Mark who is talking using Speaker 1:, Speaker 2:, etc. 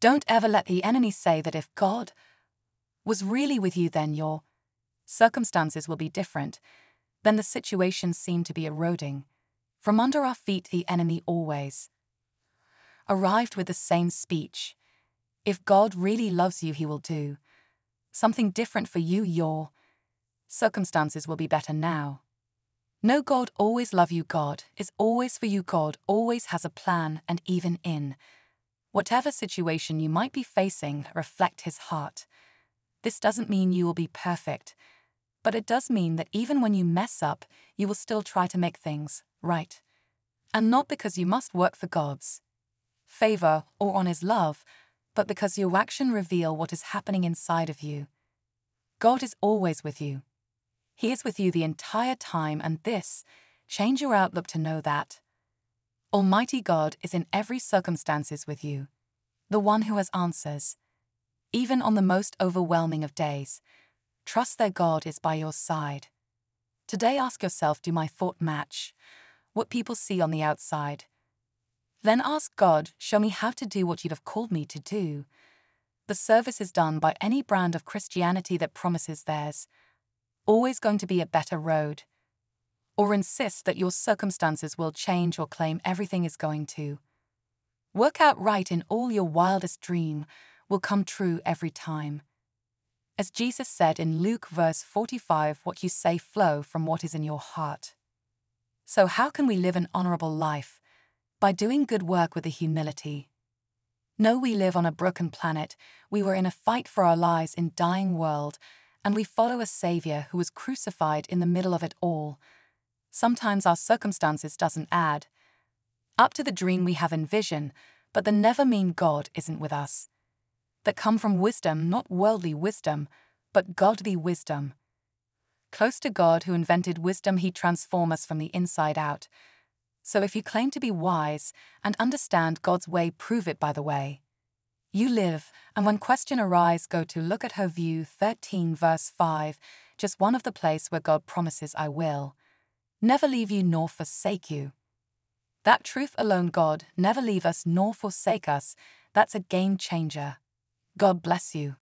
Speaker 1: Don't ever let the enemy say that if God was really with you, then your circumstances will be different, then the situation seemed to be eroding. From under our feet, the enemy always arrived with the same speech. If God really loves you, he will do something different for you. Your circumstances will be better now. No, God always love you. God is always for you. God always has a plan, and even in whatever situation you might be facing, reflect his heart. This doesn't mean you will be perfect, but it does mean that even when you mess up, you will still try to make things right. And not because you must work for God's favor or on his love, but because your action reveal what is happening inside of you. God is always with you. He is with you the entire time and this change your outlook to know that Almighty God is in every circumstances with you, the one who has answers. Even on the most overwhelming of days, trust that God is by your side. Today ask yourself, do my thought match what people see on the outside? Then ask God, show me how to do what you'd have called me to do. The service is done by any brand of Christianity that promises theirs. always going to be a better road. Or insist that your circumstances will change or claim everything is going to. Work out right in all your wildest dream will come true every time. As Jesus said in Luke verse 45, what you say flow from what is in your heart. So how can we live an honorable life? by doing good work with a humility. No, we live on a broken planet, we were in a fight for our lives in dying world, and we follow a Saviour who was crucified in the middle of it all. Sometimes our circumstances doesn't add up to the dream we have in vision, but the never mean God isn't with us. That come from wisdom, not worldly wisdom, but godly wisdom. Close to God who invented wisdom, he transform us from the inside out. So if you claim to be wise and understand God's way, prove it by the way. You live, and when question arise, go to look at Hebrews 13 verse 5, just one of the place where God promises I will never leave you nor forsake you. That truth alone God never leave us nor forsake us, that's a game changer. God bless you.